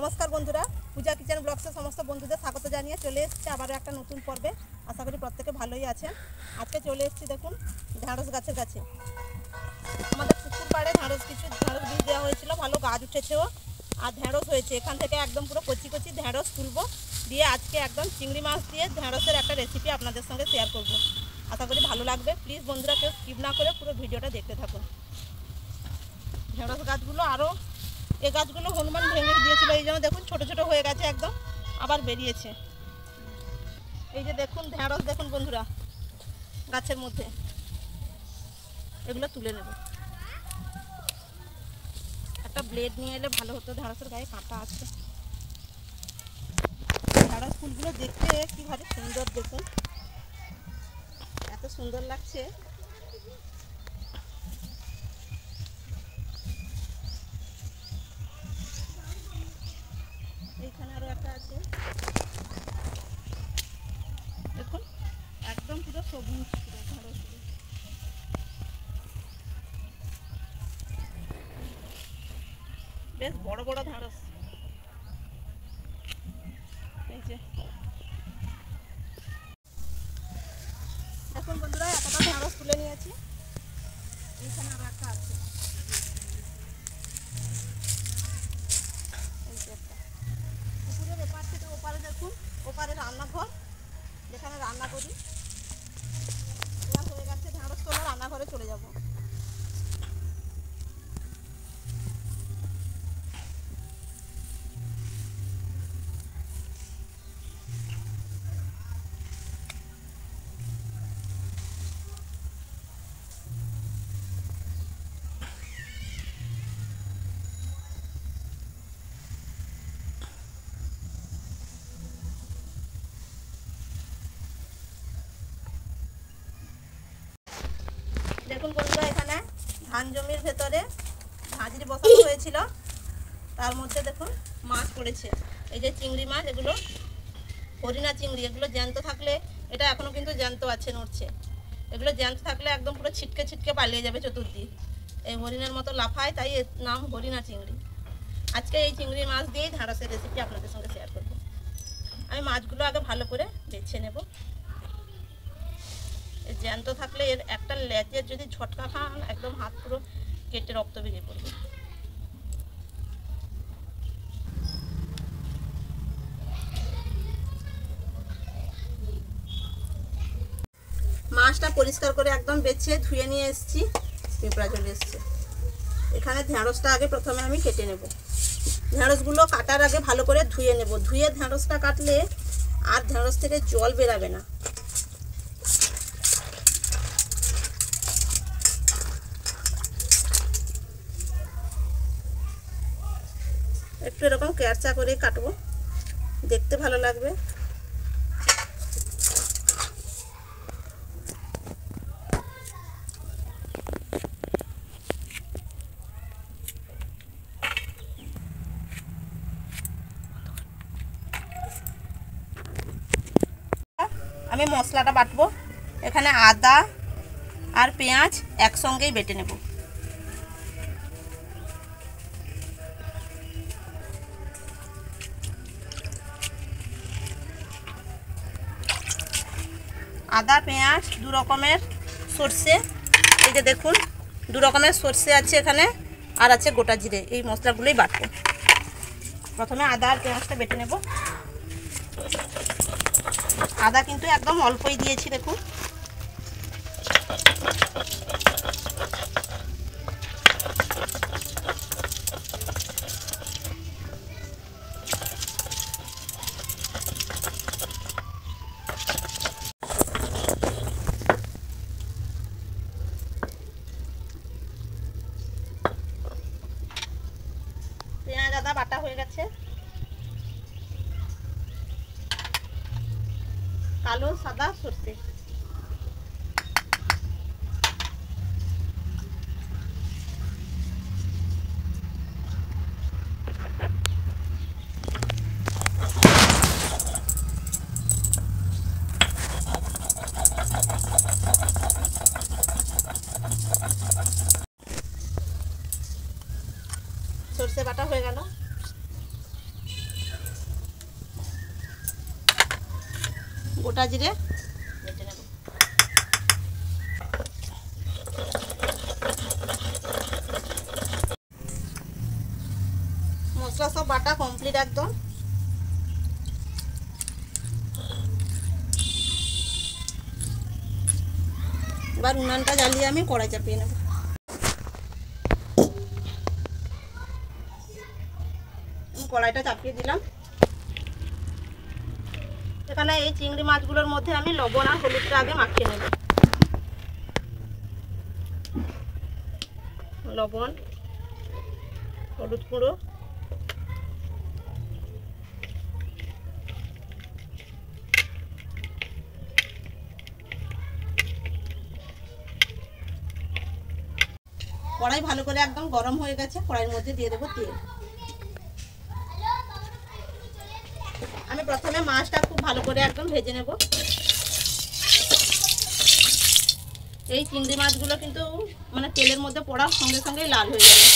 নমস্কার বন্ধুরা, পূজা কিচেন ব্লগসের সমস্ত বন্ধুদের স্বাগত জানিয়ে চলে এসেছি আবারও একটা নতুন পর্বে। আশা করি প্রত্যেকে ভালোই আছেন। আজকে চলে এসেছি দেখুন, ঢ্যাঁড়স গাছের কাছে। আমাদের পুকুর পাড়ে ঢ্যাঁড়স কিছু, ঢ্যাঁড়স বীজ দেওয়া হয়েছিল, ভালো গাছ উঠেছেও। আর ঢ্যাঁড়স হয়েছে, এখান থেকে একদম পুরো কচি কচি ঢ্যাঁড়স তুলবো। দিয়ে আজকে একদম চিংড়ি মাছ দিয়ে ঢ্যাঁড়সের একটা রেসিপি আপনাদের সঙ্গে শেয়ার করব। আশা করি ভালো লাগবে। প্লিজ বন্ধুরা, কেউ স্কিপ না করে পুরো ভিডিওটা দেখতে থাকুন। ঢেঁড়স গাছগুলো আরও এ গাছগুলো হনুমান ভেঙে দিয়েছিল, এই জন্য দেখুন ছোট ছোট হয়ে গেছে একদম, আবার বেরিয়েছে। এই যে দেখুন ঢেঁড়স, দেখুন বন্ধুরা, গাছের মধ্যে। এগুলো তুলে নেব। একটা ব্লেড নিয়ে এলে ভালো হতো, ঢেঁড়সের গায়ে কাঁটা আছে। ঢেঁড়স ফুলগুলো দেখতে কি ভাবে সুন্দর দেখুন। এত সুন্দর লাগছে এইখানে আরও একটা আছে দেখুন একদম পুরো সবুজ পুরো ঢেঁড়সগুলো। বেশ বড় বড় ঢেঁড়স ধান জমির ভেতরে ঝাঁঝরি বসানো হয়েছিল। তার মধ্যে দেখুন মাছ পড়েছে। এই যে চিংড়ি মাছ, এগুলো হরিণা চিংড়ি, এগুলো জ্যান্ত থাকলে, এটা এখনও কিন্তু জ্যান্ত আছে, নড়ছে। এগুলো জ্যান্ত থাকলে একদম পুরো ছিটকে ছিটকে পালিয়ে যাবে চতুর্দিক। এই হরিণের মতো লাফায়, তাই এর নাম হরিণা চিংড়ি। আজকে এই চিংড়ি মাছ দিয়েই ঢাঁড়সের রেসিপি আপনাদের সঙ্গে শেয়ার করব। আমি মাছগুলো আগে ভালো করে বেছে নেব। জ্যান্ত থাকলে এর একটা লেজের যদি ঝটকা খান, একদম হাত পুরো কেটে রক্ত বেরিয়ে পড়বে। মাছটা পরিষ্কার করে একদম বেছে ধুয়ে নিয়ে এসেছি, পিঁপড়া চলে এসছে। এখানে ঢেঁড়সটা আগে প্রথমে আমি কেটে নেব। ঢেঁড়সগুলো কাটার আগে ভালো করে ধুয়ে নেব। ধুয়ে ঢেঁড়সটা কাটলে আর ঢেঁড়স থেকে জল বেরাবে না একটু এরকম কেয়ারচা করে কাটবো। দেখতে ভালো লাগবে। আমি মশলাটা বাটবো। এখানে আদা আর পেঁয়াজ একসঙ্গেই বেটে নেব। আদা, পেঁয়াজ, দু রকমের সর্ষে। এই যে দেখুন, দু রকমের সর্ষে আছে এখানে, আর আছে গোটা জিরে। এই মশলাগুলোই বাটবো। প্রথমে আদা আর পেঁয়াজটা বেটে নেব। আদা কিন্তু একদম অল্পই দিয়েছি, দেখুন। কালো সাদা সর্ষে গোটা জিরে মশলা সব বাটা কমপ্লিট একদম। এবার উনানটা জ্বালিয়ে আমি কড়াই চাপিয়ে নেব। কড়াইটা চাপিয়ে দিলাম। এখানে এই চিংড়ি মাছগুলোর মধ্যে আমি লবণ আর হলুদটা আগে মাখিয়ে নেব। লবণ, হলুদ গুঁড়ো। কড়াই ভালো করে একদম গরম হয়ে গেছে, কড়াইয়ের মধ্যে দিয়ে দেবো তেল। আমি প্রথমে মাছটা ভালো করে একদম ভেজে নেব। এই চিংড়ি মাছগুলো কিন্তু মানে তেলের মধ্যে পড়ার সঙ্গে সঙ্গেই লাল হয়ে যাবে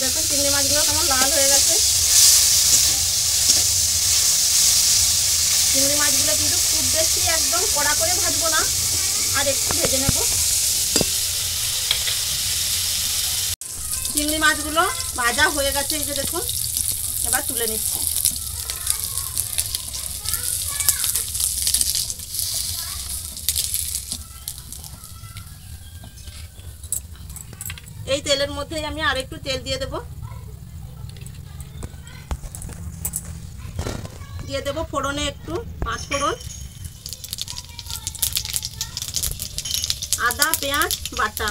দেখুন চিংড়ি মাছগুলো কেমন লাল হয়ে গেছে চিংড়ি মাছগুলো কিন্তু খুব বেশি একদম কড়া করে ভাজবো না। আর একটু ভেজে নেব। চিংড়ি মাছগুলো ভাজা হয়ে গেছে এই যে দেখুন, এবার তুলে নিচ্ছি। এই তেলের মধ্যেই আমি আর একটু তেল দিয়ে দেব। দিয়ে দেব ফোড়নে একটু পাঁচ ফোড়ন। আদা পেঁয়াজ বাটা।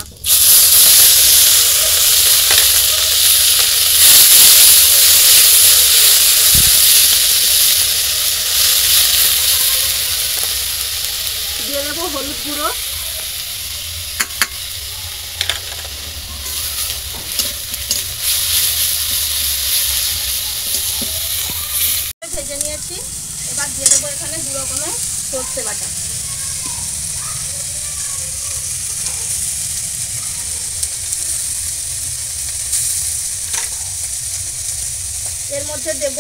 দিয়ে দেবো হলুদ গুঁড়ো ভেজে নিয়েছি এবার দিয়ে দেবো এখানে দু রকমের সর্ষে বাটা। এর মধ্যে দেব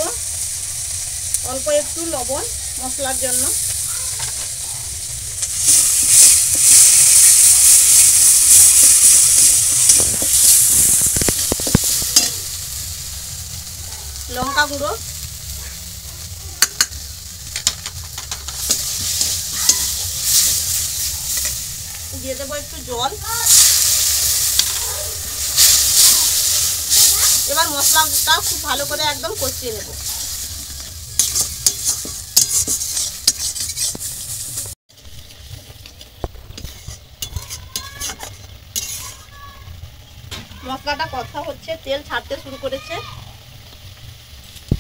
অল্প একটু লবণ মশলার জন্য। লঙ্কা গুঁড়ো। দিয়ে দেবো একটু জল। এবার মশলাটা খুব ভালো করে একদম কষিয়ে নেব। মশলাটা কথা হচ্ছে, তেল ছাড়তে শুরু করেছে।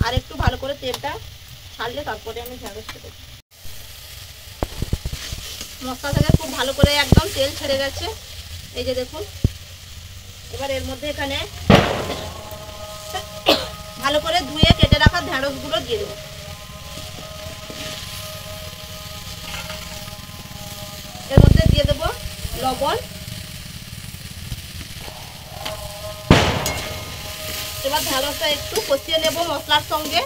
আর একটু ভালো করে তেলটা ছাড়লে তারপরে আমি ঢেঁড়স দেবো। মশলা থেকে খুব ভালো করে একদম তেল ছেড়ে গেছে। এই যে দেখুন, এবার এর মধ্যে এখানে ভালো করে ধুয়ে কেটে রাখা ঢেঁড়সগুলো দিয়ে দেবো। এর মধ্যে দিয়ে দেবো লবণ। এবার ঢেঁড়সটা একটু কষিয়ে নেব মশলার সঙ্গে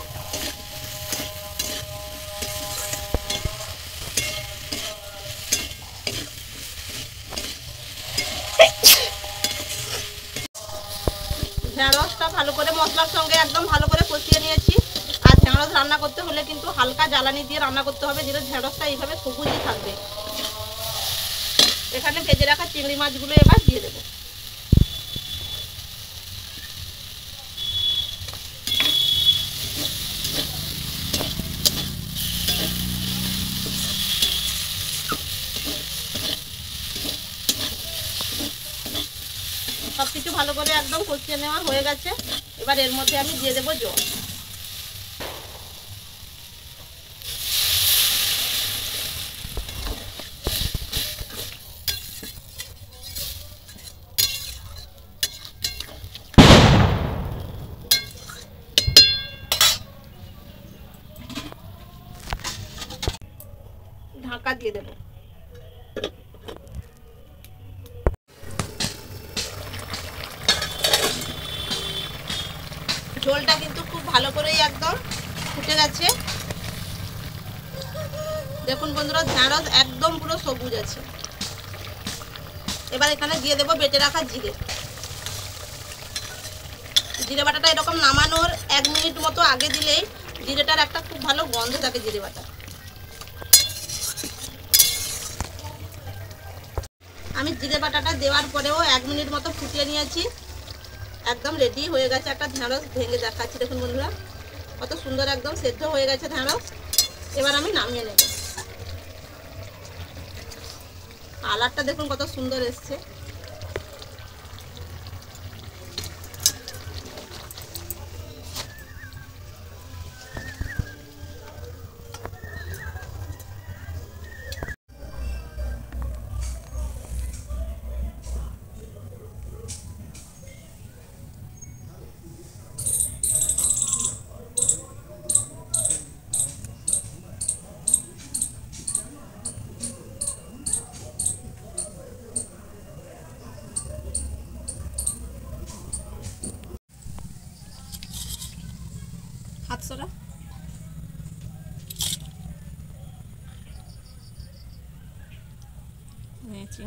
ঢেঁড়সটা ভালো করে মশলার সঙ্গে একদম ভালো করে কষিয়ে নিয়েছি। আর ঢেঁড়স রান্না করতে হলে কিন্তু হালকা জ্বালানি দিয়ে রান্না করতে হবে যেটা ঢেঁড়সটা এইভাবে সবুজই থাকবে। এখানে ভেজে রাখা চিংড়ি মাছগুলো এবার দিয়ে দেবো। কষিয়ে নেওয়া হয়ে গেছে। এবার এর মধ্যে আমি দিয়ে দেবো জল। ঢাকা দিয়ে দেবো। ঢ্যাঁড়স একদম পুরো সবুজ আছে। এবার এখানে দিয়ে দেবো বেটে রাখা জিরে। জিরে বাটাটা এরকম নামানোর এক মিনিট মতো আগে দিলেই জিরেটার একটা খুব ভালো গন্ধ থাকে জিরে বাটা। আমি জিরে বাটাটা দেওয়ার পরেও এক মিনিট মতো ফুটিয়ে নিয়েছি। একদম রেডি হয়ে গেছে একটা ঢ্যাঁড়স ভেঙে দেখাচ্ছি। দেখুন বন্ধুরা, কত সুন্দর একদম সেদ্ধ হয়ে গেছে ঢ্যাঁড়স এবার আমি নামিয়ে নেব। কালারটা দেখুন কত সুন্দর এসছে।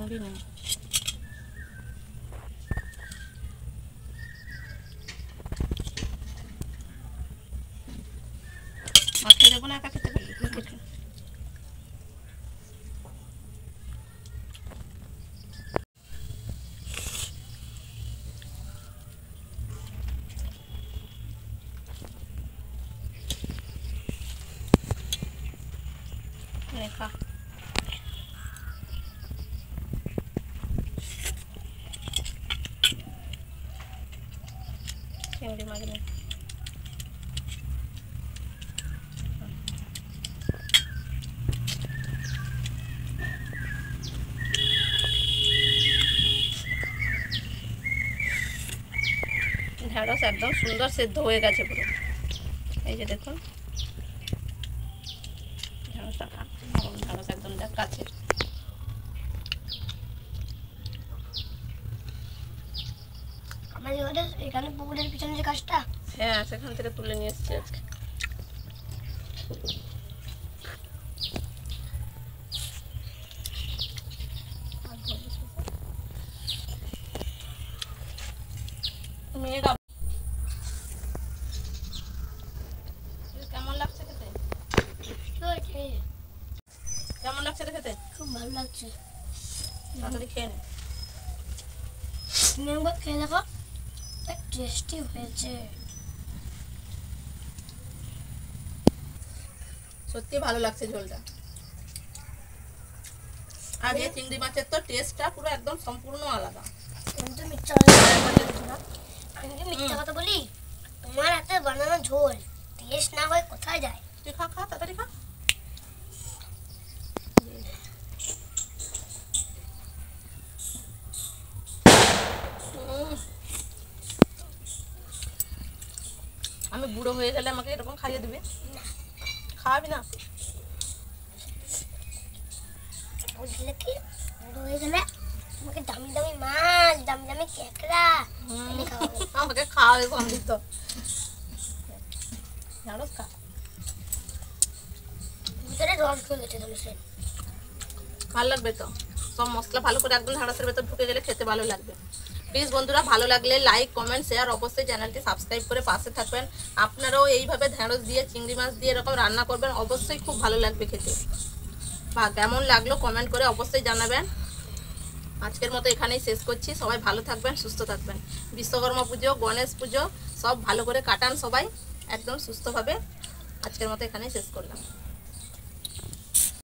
চিংড়ি নেই মাছটা দেবো না একা খেতে পারবি নে, খা নে। ঢেঁড়স একদম সুন্দর সেদ্ধ হয়ে গেছে পুরো এই যে দেখুন ঢেঁড়সটা খা নরম ঢেঁড়স একদম দেখ কাছে আমার এখানে পুকুরের পিছনে যে গাছটা হ্যাঁ সেখান থেকে তুলে নিয়ে এসেছি আজকে। কেমন লাগছে খেতে? কেমন লাগছে খেতে? খুব ভালো লাগছে। তাড়াতাড়ি খেয়ে নে। খেয়ে দেখো। টেস্টি হয়েছে সত্যি ভালো লাগছে ঝোলটা। আর এই চিংড়ি মাছের তো টেস্টটা পুরো একদম সম্পূর্ণ আলাদা। কিন্তু মিথ্যা আমি কি মিথ্যা কথা বলি তোমার হাতে বানানো ঝোল টেস্ট না হয় কোথায় যায়? তুই খা খা তাড়াতাড়ি খা। আমি বুড়ো হয়ে গেলে আমাকে এরকম খাইয়ে দিবি? খাওয়াবি না? বুঝলে কি? বড় হয়ে গেলে তোমাকে দামি দামি মাছ দামি দামি কেকড়া আমাকে খাওয়াবে সমৃদ্ধ ঢেঁড়স খা ভিতরে রস গেছে তুমি সে ভালো লাগবে তো। সব মশলা ভালো করে একদম ঢাড়াসের ভেতর ঢুকে গেলে খেতে ভালো লাগবে। প্লিজ বন্ধুরা, ভালো লাগলে লাইক কমেন্ট শেয়ার অবশ্যই চ্যানেলটি সাবস্ক্রাইব করে পাশে থাকবেন। আপনারাও এইভাবে ঢেঁড়স দিয়ে, চিংড়ি মাছ দিয়ে এরকম রান্না করবেন, অবশ্যই খুব ভালো লাগবে খেতে। বা কেমন লাগল কমেন্ট করে অবশ্যই জানাবেন। আজকের মতো এখানেই শেষ করছি। সবাই ভালো থাকবেন, সুস্থ থাকবেন। বিশ্বকর্মা পুজো, গণেশ পুজো, সব ভালো করে কাটান সবাই, একদম সুস্থভাবে। আজকের মতো এখানেই শেষ করলাম।